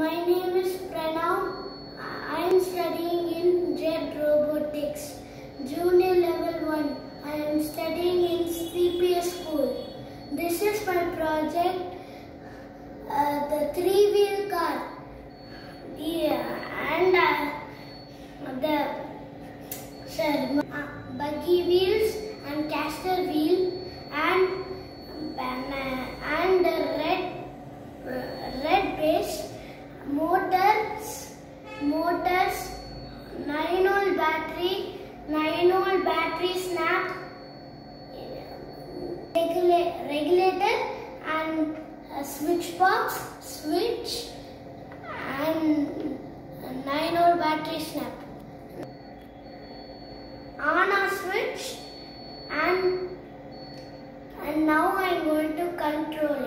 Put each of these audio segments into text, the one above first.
My name is Pranav. I am studying in Jade Robotics, Junior Level 1. I am studying in CPS School. This is my project, uh, the three-wheel car. Yeah, and uh, the sir, uh, buggy wheels and caster wheel and and the red red base motors motors 9 volt battery 9 volt battery snap regula- regulator and switch box switch and 9 volt battery snap. On a switch and and now I'm going to control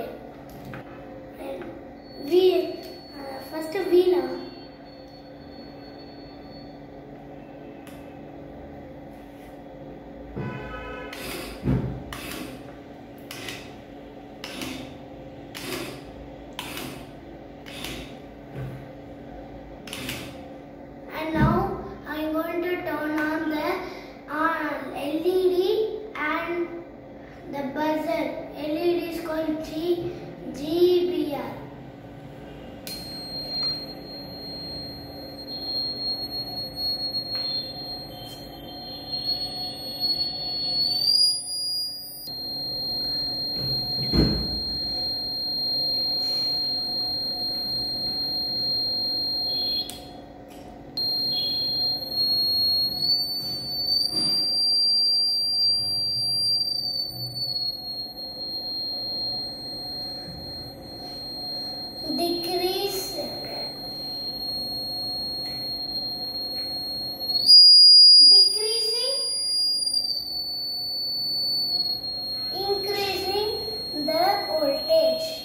buzzer LED is called G GBR. Decrease. Decreasing. Increasing the voltage.